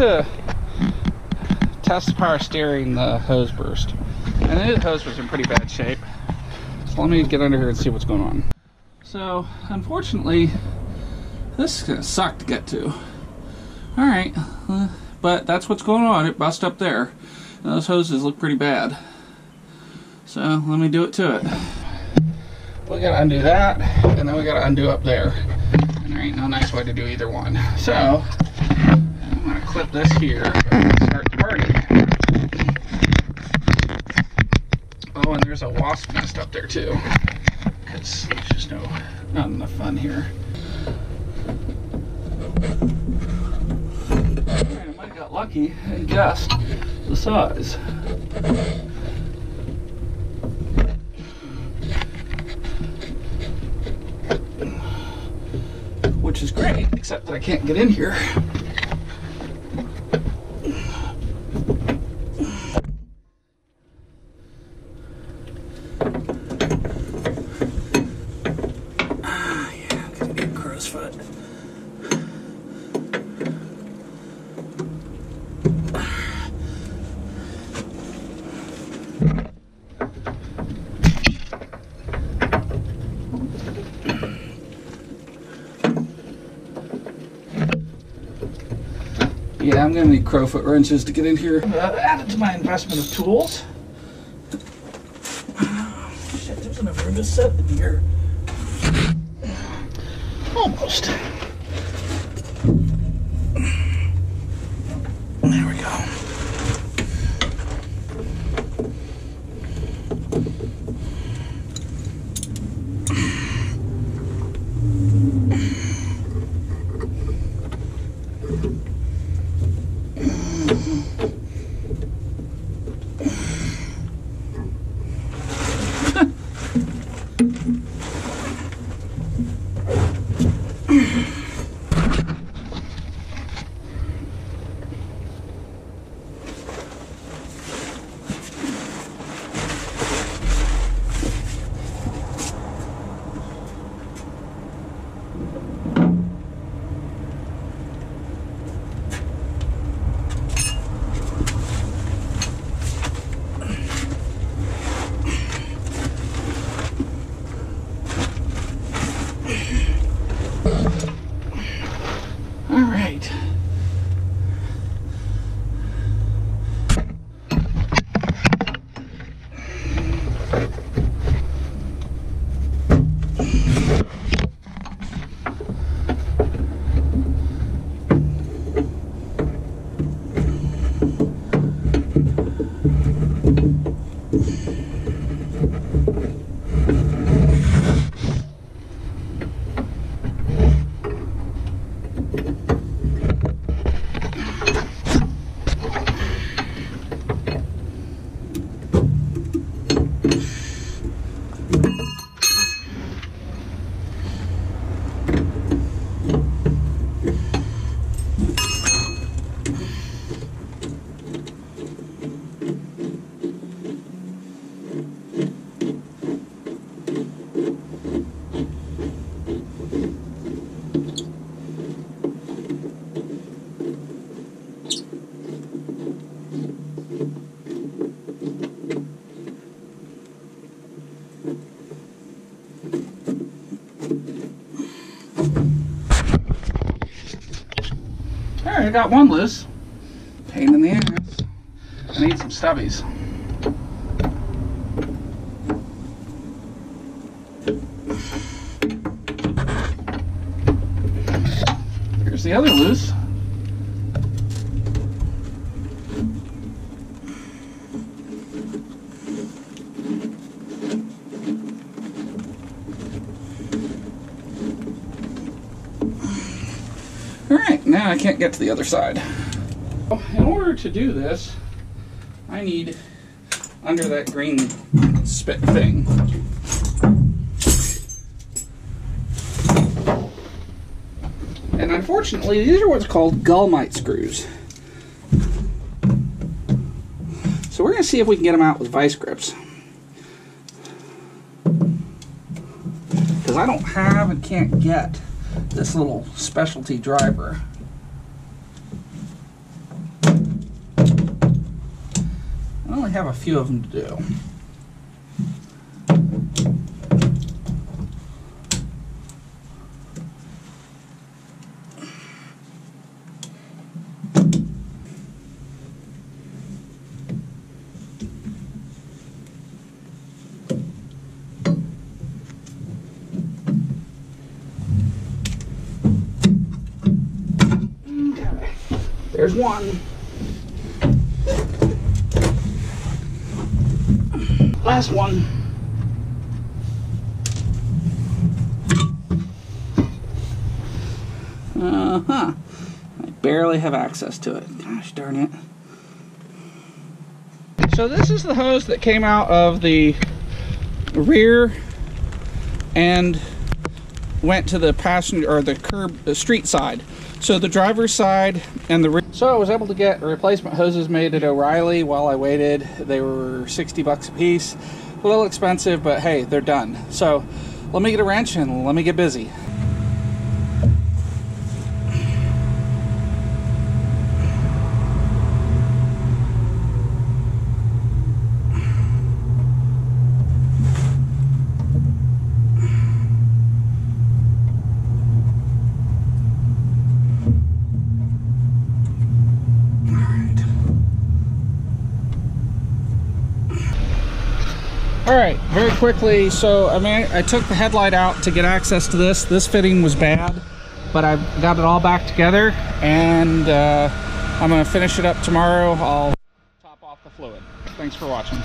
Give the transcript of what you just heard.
to test the power steering the hose burst. And the hose was in pretty bad shape. So let me get under here and see what's going on. So, unfortunately, this is gonna suck to get to. Alright, but that's what's going on. It bust up there. Those hoses look pretty bad. So, let me do it to it. We gotta undo that, and then we gotta undo up there. And there ain't no nice way to do either one. So, I'm gonna clip this here and start. Oh, and there's a wasp nest up there too. Because there's just no, not enough fun here. I might have got lucky and guessed the size. Which is great, except that I can't get in here. Yeah, I'm gonna need crowfoot wrenches to get in here. Uh, added to my investment of tools. Shit, there's enough room to set in here. Almost. All right, I got one loose. Pain in the ass. I need some stubbies. Here's the other loose. Now I can't get to the other side. In order to do this, I need under that green spit thing. And unfortunately, these are what's called gullmite screws. So we're going to see if we can get them out with vice grips. Because I don't have and can't get this little specialty driver. I only have a few of them to do. There's one. Last one. Uh huh. I barely have access to it. Gosh darn it. So this is the hose that came out of the rear and went to the passenger or the curb the street side. So the driver's side and the. So I was able to get replacement hoses made at O'Reilly while I waited. They were 60 bucks a piece. A little expensive, but hey, they're done. So let me get a wrench and let me get busy. All right, very quickly. So I mean, I took the headlight out to get access to this. This fitting was bad, but I've got it all back together, and uh, I'm gonna finish it up tomorrow. I'll top off the fluid. Thanks for watching.